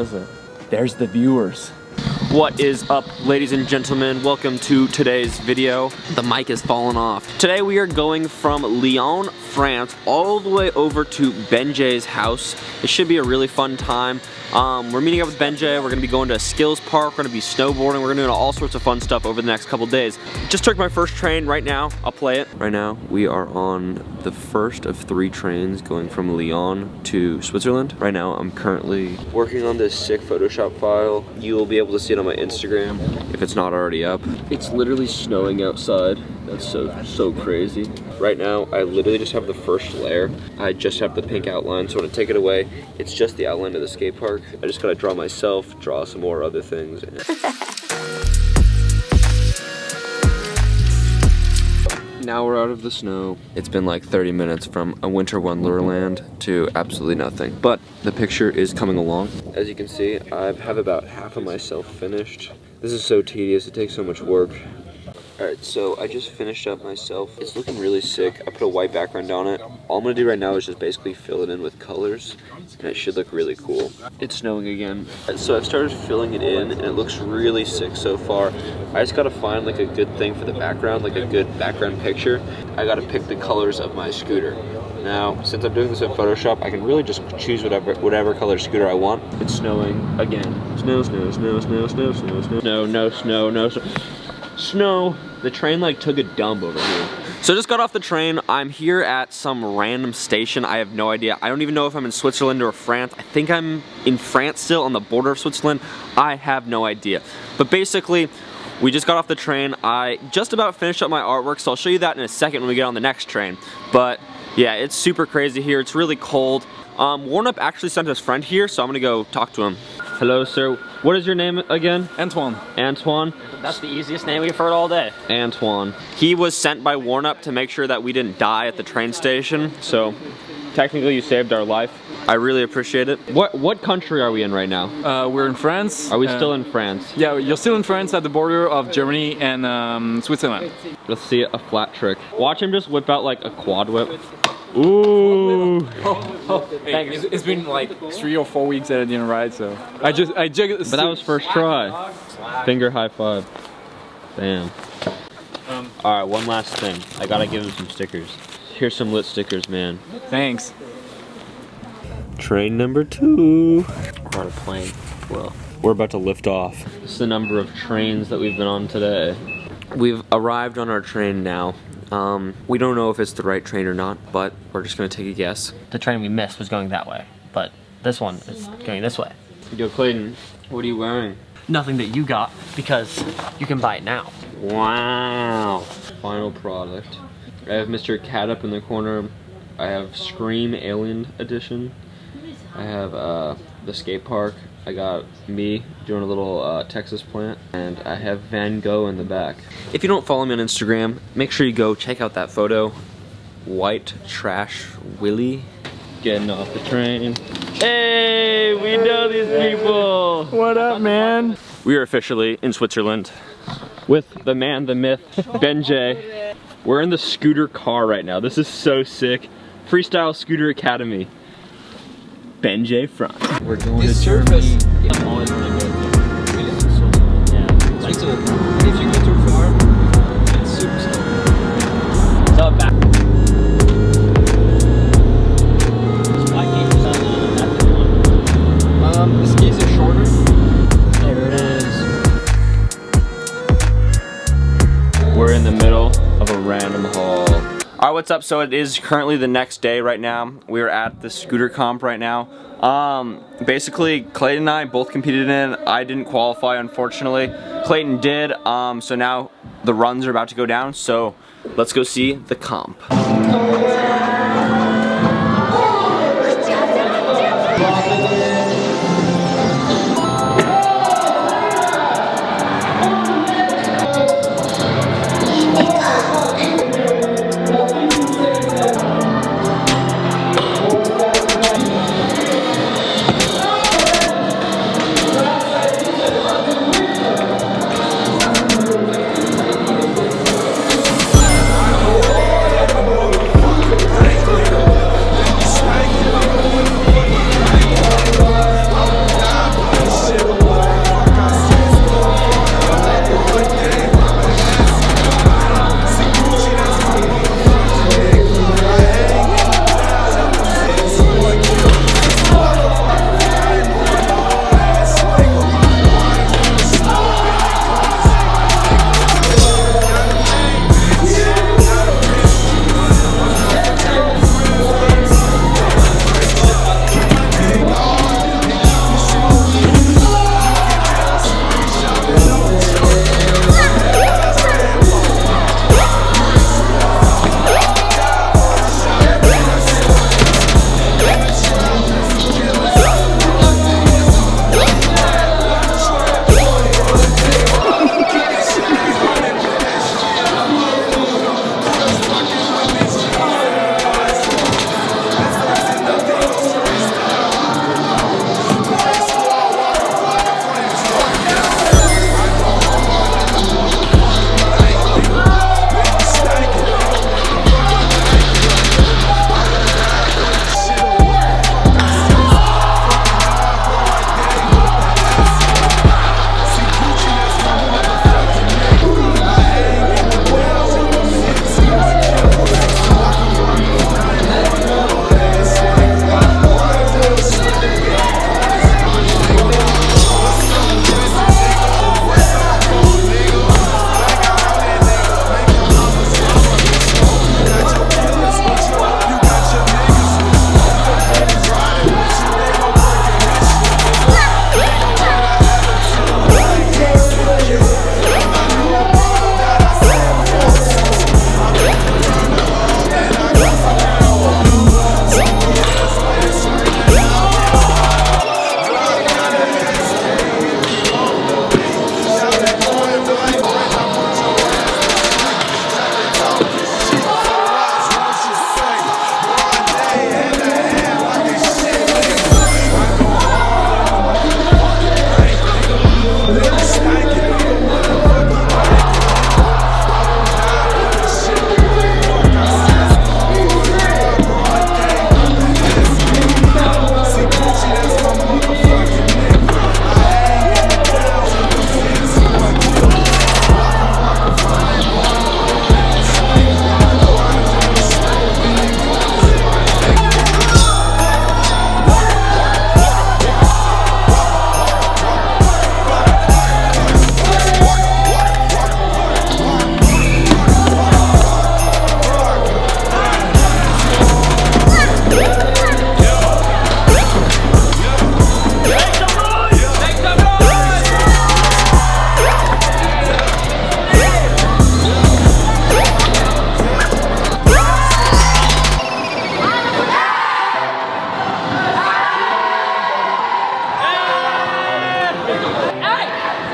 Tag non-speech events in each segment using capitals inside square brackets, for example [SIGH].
It? There's the viewers. What is up, ladies and gentlemen? Welcome to today's video. The mic is falling off. Today we are going from Lyon, France, all the way over to Benjay's house. It should be a really fun time. Um, we're meeting up with Benjay. We're gonna be going to a skills park. We're gonna be snowboarding. We're gonna do all sorts of fun stuff over the next couple days. Just took my first train right now. I'll play it. Right now, we are on the first of three trains going from Lyon to Switzerland. Right now, I'm currently working on this sick Photoshop file. You will be able to see it on my Instagram if it's not already up. It's literally snowing outside. That's so, so crazy. Right now, I literally just have the first layer. I just have the pink outline, so when I take it away, it's just the outline of the skate park. I just gotta draw myself, draw some more other things. [LAUGHS] now we're out of the snow. It's been like 30 minutes from a winter wonderland to absolutely nothing. But the picture is coming along. As you can see, I have about half of myself finished. This is so tedious, it takes so much work. Alright, so I just finished up myself. It's looking really sick. I put a white background on it. All I'm gonna do right now is just basically fill it in with colors, and it should look really cool. It's snowing again. So I've started filling it in, and it looks really sick so far. I just gotta find like a good thing for the background, like a good background picture. I gotta pick the colors of my scooter. Now, since I'm doing this in Photoshop, I can really just choose whatever whatever color scooter I want. It's snowing again. Snow, snow, snow, snow, snow, snow, snow. No, no, snow, no, snow. Snow. The train like took a dump over here. So just got off the train. I'm here at some random station. I have no idea. I don't even know if I'm in Switzerland or France. I think I'm in France still on the border of Switzerland. I have no idea. But basically, we just got off the train. I just about finished up my artwork, so I'll show you that in a second when we get on the next train. But yeah, it's super crazy here. It's really cold. Um, Warnup actually sent his friend here, so I'm gonna go talk to him. Hello, sir. What is your name again? Antoine. Antoine. That's the easiest name we've heard all day. Antoine. He was sent by Warnup to make sure that we didn't die at the train station, so technically you saved our life. I really appreciate it. What what country are we in right now? Uh, we're in France. Are we Uh, still in France? Yeah, you're still in France at the border of Germany and um, Switzerland. Let's see a flat trick. Watch him just whip out like a quad whip. Ooh. [LAUGHS] Hey, it's, it's been like three or four weeks that I didn't ride, so I just I just. But that was first try. Finger high five. Damn. Um, All right, one last thing. I gotta give him some stickers. Here's some lit stickers, man. Thanks. Train number two. We're on a plane. Well, We're about to lift off. This is the number of trains that we've been on today. We've arrived on our train now. Um, we don't know if it's the right train or not, but we're just gonna take a guess. the train we missed was going that way, but this one is going this way. Yo, Clayton, what are you wearing? Nothing that you got because you can buy it now. Wow. Final product. I have Mr. Cat up in the corner. I have Scream Alien Edition. I have uh, the skate park. I got me doing a little uh, Texas plant. And I have Van Gogh in the back. If you don't follow me on Instagram, make sure you go check out that photo. White Trash Willy. Getting off the train. Hey, we know these people. What up, man? We are officially in Switzerland with the man, the myth, Benjay. We're in the scooter car right now. This is so sick. Freestyle Scooter Academy. Benjay front. We're going This to surface- Germany. What's up? So it is currently the next day right now. We're at the scooter comp right now. Um, basically, Clayton and I both competed in it. I didn't qualify, unfortunately. Clayton did, um, so now the runs are about to go down, so let's go see the comp.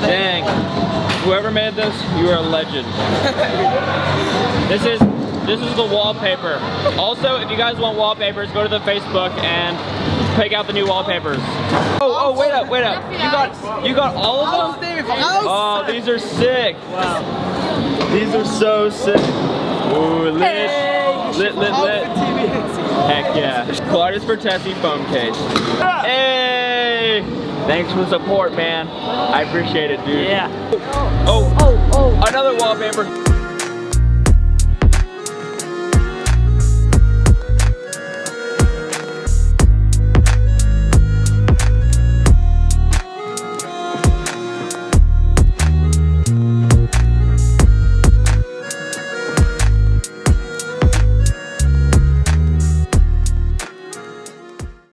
Dang. Whoever made this, you are a legend. this is this is the wallpaper. Also, if you guys want wallpapers, go to the Facebook and pick out the new wallpapers. Oh, oh, wait up, wait up. You got you got all of them? Oh, oh these are sick. Wow. These are so sick. Ooh, lit. Lit, lit, lit. [LAUGHS] Heck yeah. Claudius for Tessie foam case. Hey! Thanks for the support, man. I appreciate it, dude. Yeah. Oh, Oh, oh. another wallpaper.